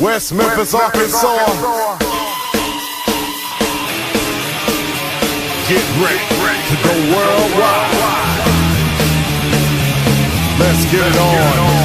West Memphis, Arkansas. Get ready to go worldwide. Let's get it on.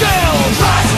yourselves.